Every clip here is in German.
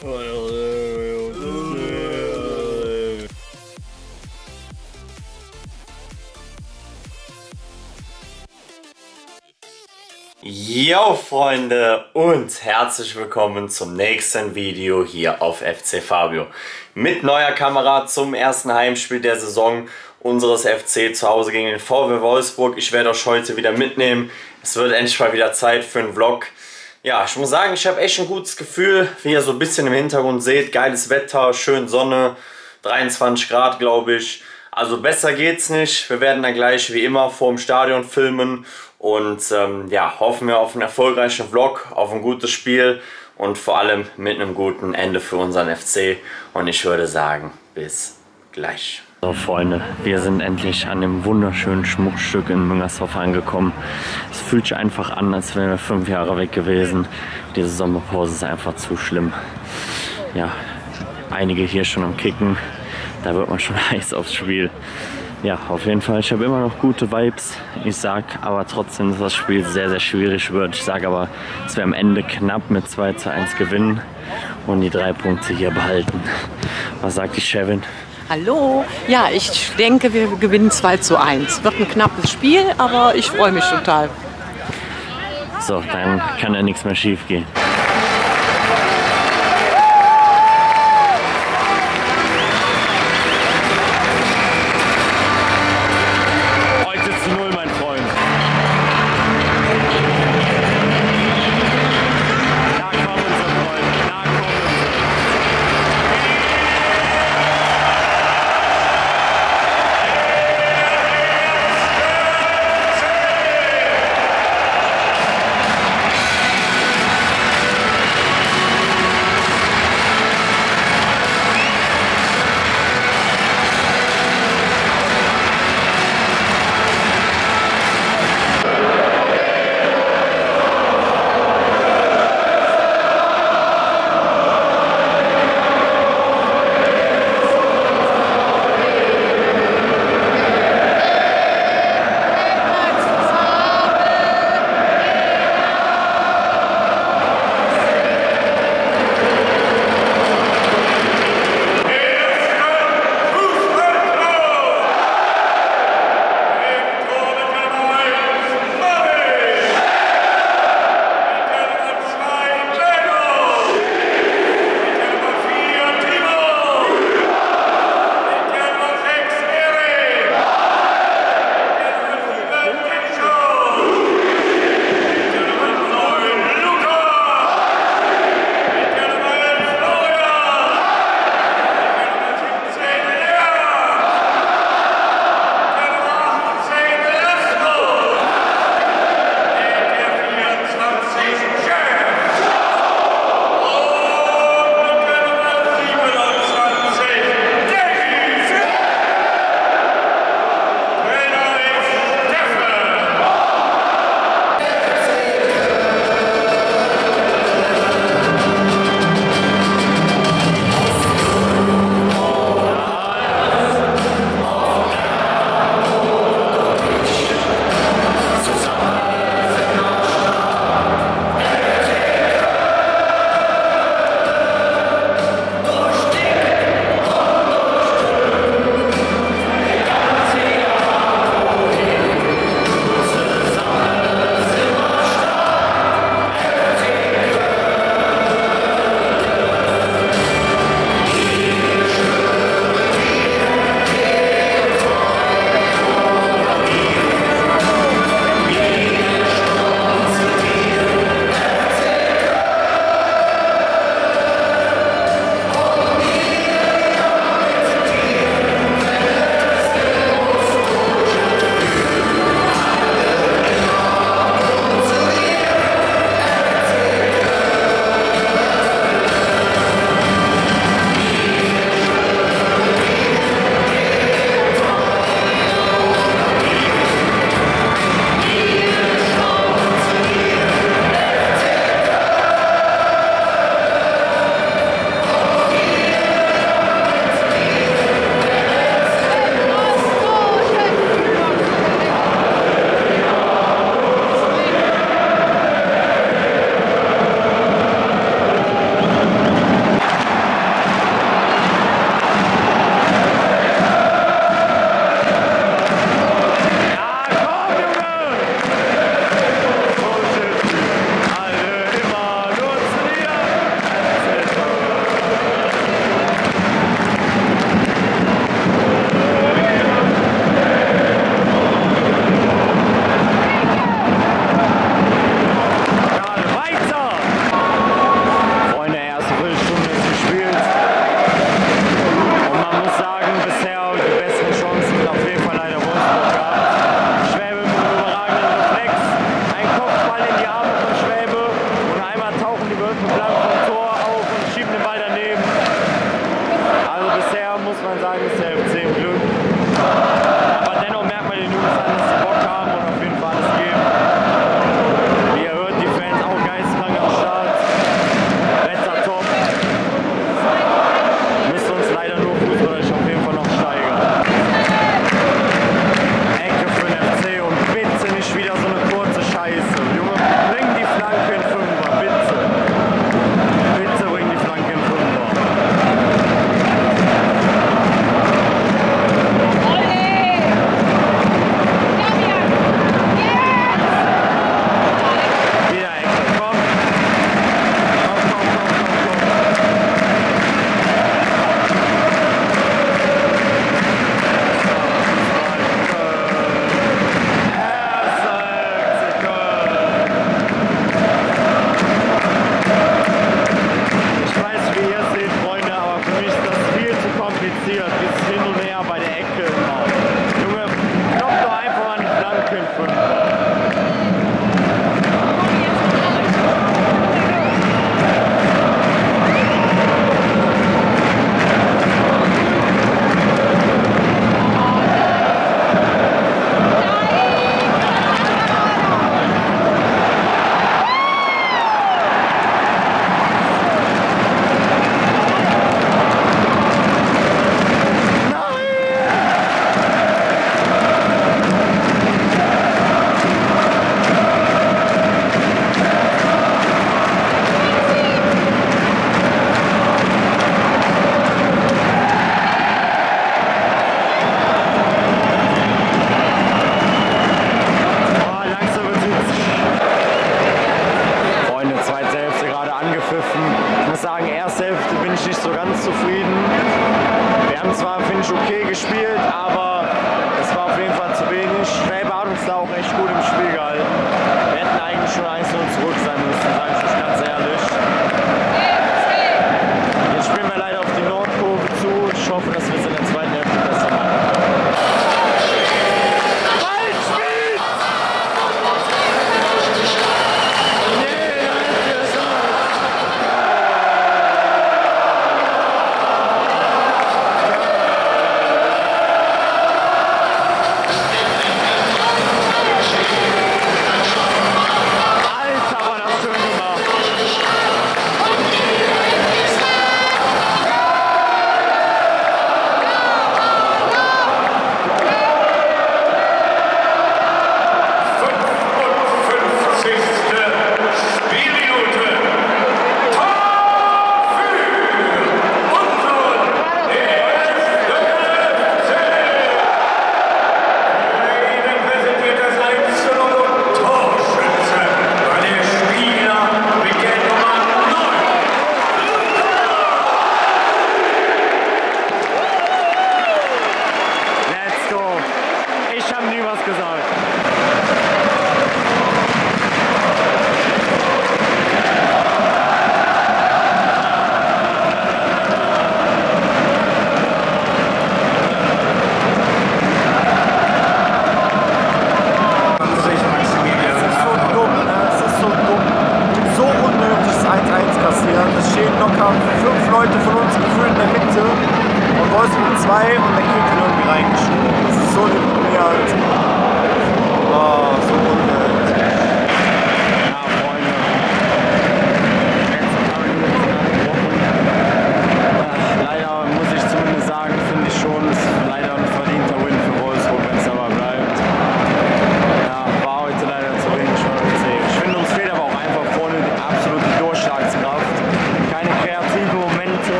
Yo Freunde und herzlich willkommen zum nächsten Video hier auf FC Fabio. Mit neuer Kamera zum ersten Heimspiel der Saison unseres FC zu Hause gegen den VW Wolfsburg. Ich werde euch heute wieder mitnehmen. Es wird endlich mal wieder Zeit für einen Vlog. Ja, ich muss sagen, ich habe echt ein gutes Gefühl, wie ihr so ein bisschen im Hintergrund seht. Geiles Wetter, schön Sonne, 23 Grad glaube ich. Also besser geht's nicht. Wir werden dann gleich wie immer vor dem Stadion filmen und ähm, ja, hoffen wir auf einen erfolgreichen Vlog, auf ein gutes Spiel und vor allem mit einem guten Ende für unseren FC. Und ich würde sagen, bis gleich. So Freunde, wir sind endlich an dem wunderschönen Schmuckstück in Müngersdorf angekommen. Es fühlt sich einfach an, als wären wir fünf Jahre weg gewesen. Diese Sommerpause ist einfach zu schlimm. Ja, einige hier schon am Kicken. Da wird man schon heiß aufs Spiel ja, auf jeden Fall. Ich habe immer noch gute Vibes. Ich sag aber trotzdem, dass das Spiel sehr, sehr schwierig wird. Ich sage aber, dass wir am Ende knapp mit 2 zu 1 gewinnen und die drei Punkte hier behalten. Was sagt die Chevin? Hallo. Ja, ich denke, wir gewinnen 2 zu 1. Wird ein knappes Spiel, aber ich freue mich total. So, dann kann ja nichts mehr schief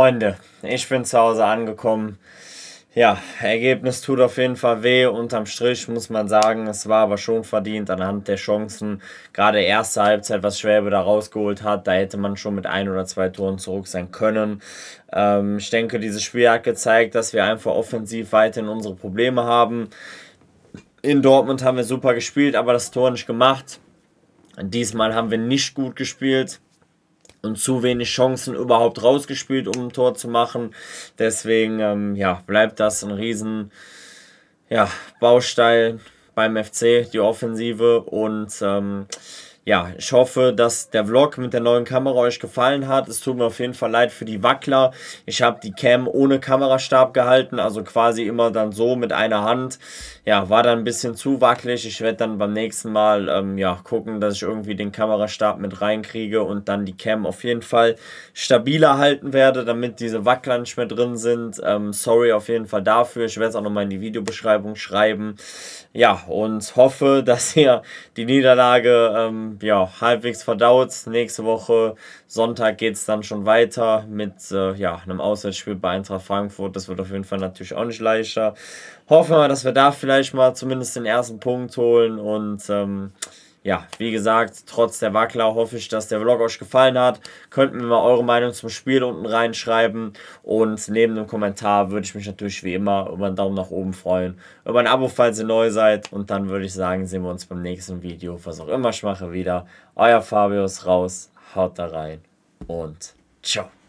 Freunde, ich bin zu Hause angekommen. Ja, Ergebnis tut auf jeden Fall weh. Unterm Strich muss man sagen, es war aber schon verdient anhand der Chancen. Gerade erste Halbzeit, was Schwäbe da rausgeholt hat, da hätte man schon mit ein oder zwei Toren zurück sein können. Ähm, ich denke, dieses Spiel hat gezeigt, dass wir einfach offensiv weiterhin unsere Probleme haben. In Dortmund haben wir super gespielt, aber das Tor nicht gemacht. Diesmal haben wir nicht gut gespielt und zu wenig Chancen überhaupt rausgespielt, um ein Tor zu machen. Deswegen ähm, ja, bleibt das ein riesen ja, Baustein beim FC, die Offensive. Und ähm, ja, ich hoffe, dass der Vlog mit der neuen Kamera euch gefallen hat. Es tut mir auf jeden Fall leid für die Wackler. Ich habe die Cam ohne Kamerastab gehalten, also quasi immer dann so mit einer Hand. Ja, war dann ein bisschen zu wackelig. Ich werde dann beim nächsten Mal ähm, ja, gucken, dass ich irgendwie den Kamerastab mit reinkriege und dann die Cam auf jeden Fall stabiler halten werde, damit diese Wackler nicht mehr drin sind. Ähm, sorry auf jeden Fall dafür. Ich werde es auch nochmal in die Videobeschreibung schreiben. Ja, und hoffe, dass ihr die Niederlage ähm, ja, halbwegs verdaut. Nächste Woche Sonntag geht es dann schon weiter mit äh, ja, einem Auswärtsspiel bei Eintracht Frankfurt. Das wird auf jeden Fall natürlich auch nicht leichter. Hoffen wir, dass wir da vielleicht mal zumindest den ersten Punkt holen und ähm, ja, wie gesagt, trotz der Wackler hoffe ich, dass der Vlog euch gefallen hat. Könnt mir mal eure Meinung zum Spiel unten reinschreiben. Und neben dem Kommentar würde ich mich natürlich wie immer über einen Daumen nach oben freuen. Über ein Abo, falls ihr neu seid. Und dann würde ich sagen, sehen wir uns beim nächsten Video, was auch immer ich mache, wieder. Euer Fabius raus, haut da rein und ciao.